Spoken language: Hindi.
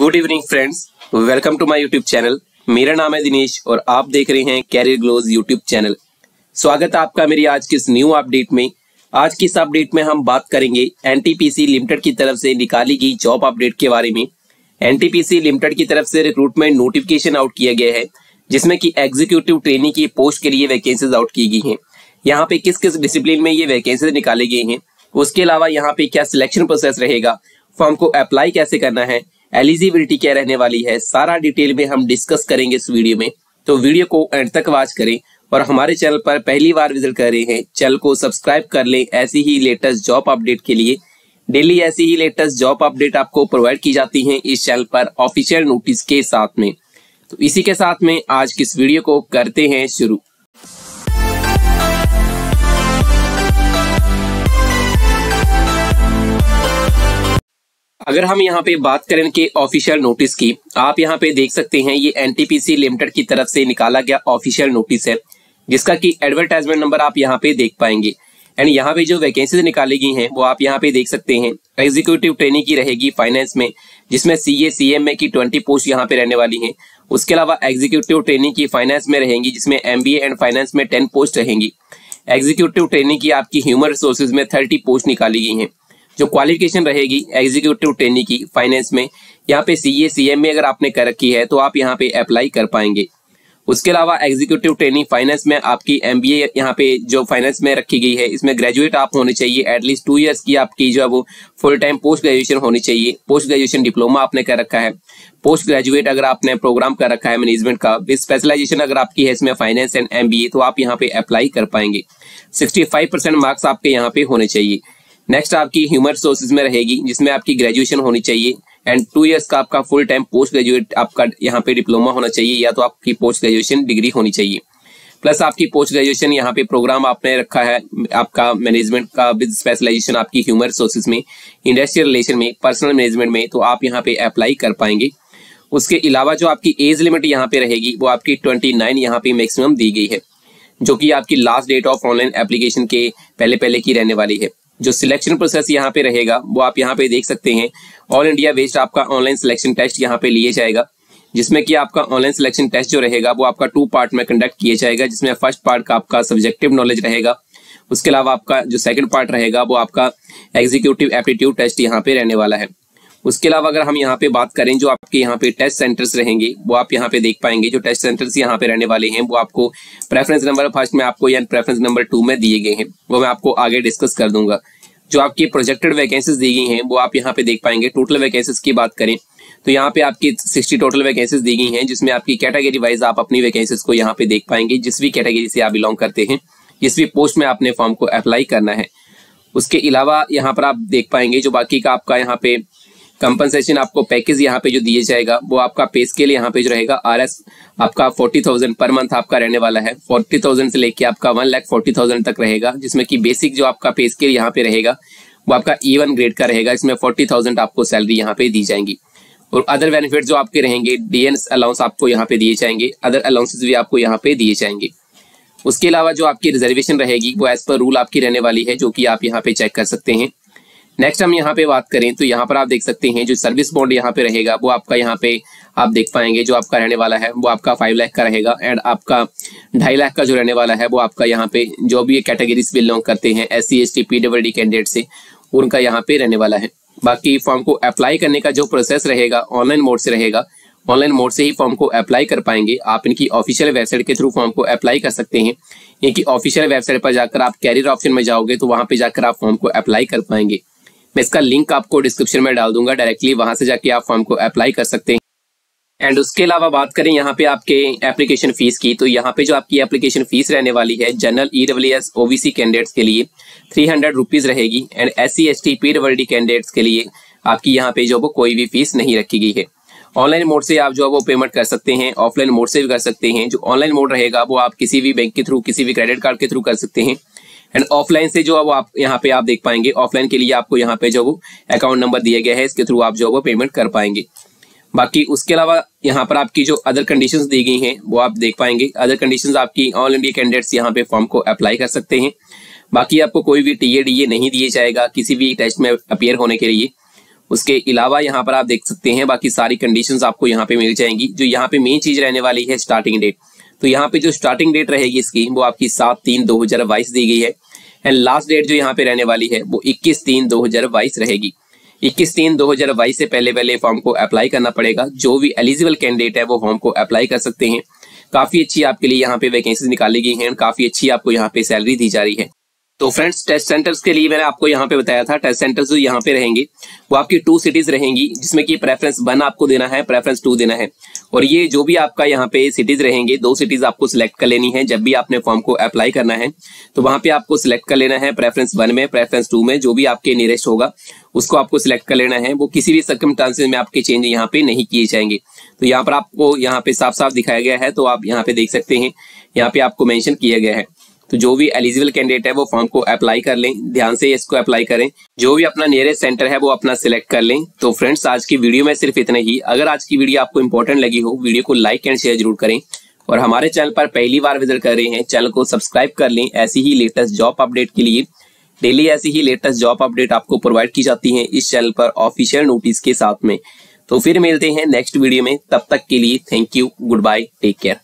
Good evening friends welcome to my YouTube channel मेरा नाम है दिनेश और आप देख रहे हैं कैरियर ग्लोज यूट्यूब चैनल स्वागत है आपका मेरी आज की इस न्यू अपडेट में। आज की इस अपडेट में हम बात करेंगे एनटीपीसी लिमिटेड की तरफ़ से निकाली गई जॉब अपडेट के बारे में। एनटीपीसी लिमिटेड की तरफ़ से रिक्रूटमेंट नोटिफिकेशन आउट किया गया है, जिसमें कि एग्जीक्यूटिव ट्रेनिंग की पोस्ट के लिए वैकेंसीज आउट की गई हैं। यहाँ पे किस किस डिसिप्लिन में ये वैकेंसीज निकाली गई हैं, उसके अलावा यहाँ पे क्या सिलेक्शन प्रोसेस रहेगा, फॉर्म को अप्लाई कैसे करना है एलिजिबिलिटी क्या रहने वाली है, सारा डिटेल में हम डिस्कस करेंगे इस वीडियो में। तो वीडियो को एंड तक वॉच करें और हमारे चैनल पर पहली बार विज़िट कर रहे हैं चैनल को सब्सक्राइब कर लें ऐसी ही लेटेस्ट जॉब अपडेट के लिए। डेली ऐसी ही लेटेस्ट जॉब अपडेट आपको प्रोवाइड की जाती है इस चैनल पर ऑफिशियल नोटिस के साथ में। तो इसी के साथ में आज की इस वीडियो को करते हैं शुरू। अगर हम यहाँ पे बात करें कि ऑफिशियल नोटिस की, आप यहाँ पे देख सकते हैं ये एनटीपीसी लिमिटेड की तरफ़ से निकाला गया ऑफिशियल नोटिस है, जिसका कि एडवर्टाइजमेंट नंबर आप यहाँ पे देख पाएँगे। एंड यहाँ पे जो वैकेंसीज निकाली गई हैं, वो आप यहाँ पे देख सकते हैं। एग्जीक्यूटिव ट्रेनिंग की रहेगी फाइनेंस में, जिसमें सी ए सी एम ए की ट्वेंटी पोस्ट यहाँ पे रहने वाली हैं। उसके अलावा एग्जीक्यूटिव ट्रेनिंग की फाइनेंस में रहेंगी, जिसमें एम बी एंड फाइनेंस में टेन पोस्ट रहेंगी। एग्जीक्यूटिव ट्रेनिंग की आपकी ह्यूमन रिसोर्सेज में थर्टी पोस्ट निकाली गई हैं। जो क्वालिफिकेशन रहेगी एग्जीक्यूटिव ट्रेनिंग की फाइनेंस में, यहाँ पे सी ए सी एम अगर आपने कर रखी है तो आप यहाँ पे अप्लाई कर पाएँगे। उसके अलावा एग्जीक्यूटिव ट्रेनिंग फाइनेंस में आपकी एम बी यहाँ पे जो फाइनेंस में रखी गई है, इसमें ग्रेजुएट आप होने चाहिए एटलीस्ट टू इयर्स की आपकी जो है वो फुल टाइम पोस्ट ग्रेजुएशन होनी चाहिए। पोस्ट ग्रेजुएशन डिप्लोमा आपने कर रखा है। पोस्ट ग्रेजुएट अगर आपने प्रोग्राम कर रखा है मैनेजमेंट का स्पेशलाइजेशन अगर आपकी है इसमें फाइनेंस एंड एमबीए तो आप यहाँ पे अप्लाई कर पाएँगे। सिक्सटी परसेंट मार्क्स आपके यहाँ पे होने चाहिए। नेक्स्ट आपकी ह्यूमन रिसोर्सेज में रहेगी, जिसमें आपकी ग्रेजुएशन होनी चाहिए एंड टू इयर्स का आपका फुल टाइम पोस्ट ग्रेजुएट आपका यहाँ पे डिप्लोमा होना चाहिए, या तो आपकी पोस्ट ग्रेजुएशन डिग्री होनी चाहिए। प्लस आपकी पोस्ट ग्रेजुएशन यहाँ पे प्रोग्राम आपने रखा है, आपका मैनेजमेंट का स्पेशलाइजेशन आपकी ह्यूमन रिसोर्सेज में इंडस्ट्रियल रिलेशन में पर्सनल मैनेजमेंट में तो आप यहाँ पे अप्लाई कर पाएँगे। उसके अलावा जो आपकी एज लिमिट यहाँ पे रहेगी, वो आपकी ट्वेंटी नाइन यहाँ पे मैक्सिमम दी गई है, जो कि आपकी last date of online application के पहले पहले की रहने वाली है। जो सिलेक्शन प्रोसेस यहाँ पे रहेगा, वो आप यहाँ पे देख सकते हैं। ऑल इंडिया बेस्ड आपका ऑनलाइन सिलेक्शन टेस्ट यहाँ पे लिए जाएगा, जिसमें कि आपका ऑनलाइन सिलेक्शन टेस्ट जो रहेगा, वो आपका टू पार्ट में कंडक्ट किया जाएगा, जिसमें फ़र्स्ट पार्ट का आपका सब्जेक्टिव नॉलेज रहेगा। उसके अलावा आपका जो सेकंड पार्ट रहेगा, वो आपका एग्जीक्यूटिव एप्टीट्यूड टेस्ट यहाँ पे रहने वाला है। उसके अलावा अगर हम यहाँ पे बात करें जो आपके यहाँ पे टेस्ट सेंटर्स रहेंगे, वो आप यहाँ पे देख पाएँगे। जो टेस्ट सेंटर्स यहाँ पे रहने वाले हैं, वो आपको प्रेफरेंस नंबर फ़र्स्ट में आपको या प्रेफरेंस नंबर टू में दिए गए हैं। वो मैं आपको आगे डिस्कस कर दूँगा। जो आपकी प्रोजेक्टेड वैकेंसीज दी गई हैं, वो आप यहाँ पे देख पाएँगे। टोटल वैकेंसीज की बात करें तो यहाँ पे आपकी सिक्सटी टोटल वैकेंसीज दी गई हैं, जिसमें आपकी कैटेगरी वाइज आप अपनी वैकेंसीज को यहाँ पे देख पाएँगे। जिस भी कैटेगरी से आप बिलोंग करते हैं, जिस भी पोस्ट में आपने फॉर्म को अप्लाई करना है। उसके अलावा यहाँ पर आप देख पाएँगे, जो बाकी का आपका यहाँ पे कंपनसेशन आपको पैकेज यहाँ पे जो दिए जाएगा, वो आपका पे स्केल यहाँ पे जो रहेगा आर एस आपका फोर्टी थाउज़ेंड पर मंथ आपका रहने वाला है। फोर्टी थाउज़ेंड से लेके आपका वन लाख फोर्टी थाउज़ेंड तक रहेगा, जिसमें कि बेसिक जो आपका पे स्केल यहाँ पे रहेगा, वो आपका ई वन ग्रेड का रहेगा इसमें फोर्टी थाउज़ेंड आपको सैलरी यहाँ पे दी जाएँगी। और अदर बेनिफिट जो आपके रहेंगे डीएनएस अलाउंस आपको यहाँ पे दिए जाएँगे अदर अलाउंसेस भी आपको यहाँ पे दिए जाएँगे। उसके अलावा जो आपकी रिजर्वेशन रहेगी, वो एज पर रूल आपकी रहने वाली है, जो कि आप यहाँ पे चेक कर सकते हैं। नेक्स्ट हम यहाँ पे बात करें तो यहाँ पर आप देख सकते हैं जो सर्विस बॉन्ड यहाँ पे रहेगा, वो आपका यहाँ पे आप देख पाएँगे जो आपका रहने वाला है, वो आपका फाइव लाख का रहेगा एंड आपका ढाई लाख का जो रहने वाला है, वो आपका यहाँ पे जो भी कैटेगरी बिलोंग करते हैं S C S T P D candidate से उनका यहाँ पे रहने वाला है। बाकी फॉर्म को अप्लाई करने का जो प्रोसेस रहेगा ऑनलाइन मोड से रहेगा ऑनलाइन मोड से ही फॉर्म को अप्लाई कर पाएँगे। आप इनकी ऑफिशियल वेबसाइट के थ्रू फॉर्म को अप्लाई कर सकते हैं। इनकी ऑफिशियल वेबसाइट पर जाकर आप कैरियर ऑप्शन में जाओगे तो वहाँ पे जाकर आप फॉर्म को अप्लाई कर पाएँगे। मैं इसका लिंक आपको डिस्क्रिप्शन में डाल दूँगा डायरेक्टली वहाँ से जाके आप फॉर्म को अप्लाई कर सकते हैं। एंड उसके अलावा बात करें यहाँ पे आपके एप्लीकेशन फ़ीस की तो यहाँ पे जो आपकी एप्लीकेशन फ़ीस रहने वाली है general E W S OBC candidates के लिए थ्री हंड्रेड रुपीज़ रहेगी and S C S T P W D candidates के लिए आपकी यहाँ पे जो वो कोई भी फ़ीस नहीं रखी गई है। ऑनलाइन मोड से आप जो है वो पेमेंट कर सकते हैं ऑफलाइन मोड से भी कर सकते हैं। जो ऑनलाइन मोड रहेगा, वो आप किसी भी बैंक के थ्रू किसी भी क्रेडिट कार्ड के थ्रू कर सकते हैं। एंड ऑफलाइन से जो वो आप यहाँ पे आप देख पाएँगे। ऑफलाइन के लिए आपको यहाँ पे जो अकाउंट नंबर दिया गया है, इसके थ्रू आप जो वो पेमेंट कर पाएँगे। बाकी उसके अलावा यहाँ पर आपकी जो अदर कंडीशंस दी गई हैं, वो आप देख पाएँगे। अदर कंडीशंस आपकी ऑल इंडिया कैंडिडेट्स यहाँ पे फॉर्म को अप्लाई कर सकते हैं। बाकी आपको कोई भी टी ए डी ए नहीं दिए जाएगा, किसी भी टेस्ट में अपियर होने के लिए। उसके अलावा यहाँ पर आप देख सकते हैं, बाकी सारी कंडीशन आपको यहाँ पे मिल जाएँगी, जो यहाँ पे मेन चीज़ रहने वाली है स्टार्टिंग डेट तो यहाँ पे जो स्टार्टिंग डेट रहेगी इसकी, वो आपकी सात तीन दो हज़ार बाईस दी गई है। एंड लास्ट डेट जो यहाँ पे रहने वाली है, वो इक्कीस तीन दो हज़ार बाईस रहेगी। इक्कीस तीन दो हज़ार बाईस से पहले पहले फॉर्म को अप्लाई करना पड़ेगा। जो भी एलिजिबल कैंडिडेट है, वो फॉर्म को अप्लाई कर सकते हैं। काफ़ी अच्छी आपके लिए यहाँ पे वैकेंसी निकाली गई हैं, काफ़ी अच्छी आपको यहाँ पे सैलरी दी जा रही है। तो फ्रेंड्स टेस्ट सेंटर्स के लिए मैंने आपको यहाँ पे बताया था टेस्ट सेंटर्स जो यहाँ पे रहेंगे, वो आपकी टू सिटीज़ रहेंगी, जिसमें कि प्रेफरेंस वन आपको देना है प्रेफरेंस टू देना है। और ये जो भी आपका यहाँ पे सिटीज़ रहेंगे, दो सिटीज़ आपको सिलेक्ट कर लेनी है, जब भी आपने फॉर्म को अप्लाई करना है तो वहाँ पे आपको सिलेक्ट कर लेना है प्रेफरेंस वन में प्रेफरेंस टू में, जो भी आपके नियरेस्ट होगा, उसको आपको सिलेक्ट कर लेना है। वो किसी भी सर्कमस्टांसेस में आपके चेंज यहाँ पे नहीं किए जाएँगे। तो यहाँ पर आपको यहाँ पे साफ़ साफ़ दिखाया गया है तो आप यहाँ पे देख सकते हैं, यहाँ पे आपको मैंशन किया गया है। तो जो भी एलिजिबल कैंडिडेट है, वो फॉर्म को अप्लाई कर लें। ध्यान से इसको अप्लाई करें। जो भी अपना नियरेस्ट सेंटर है, वो अपना सिलेक्ट कर लें। तो फ्रेंड्स आज की वीडियो में सिर्फ़ इतना ही। अगर आज की वीडियो आपको इंपॉर्टेंट लगी हो वीडियो को लाइक एंड शेयर ज़रूर करें। और हमारे चैनल पर पहली बार विज़िट कर रहे हैं चैनल को सब्सक्राइब कर लें। ऐसी ही लेटेस्ट जॉब अपडेट के लिए। डेली ऐसी ही लेटेस्ट जॉब अपडेट आपको प्रोवाइड की जाती है इस चैनल पर ऑफिशियल नोटिस के साथ में। तो फिर मिलते हैं नेक्स्ट वीडियो में। तब तक के लिए thank you goodbye take care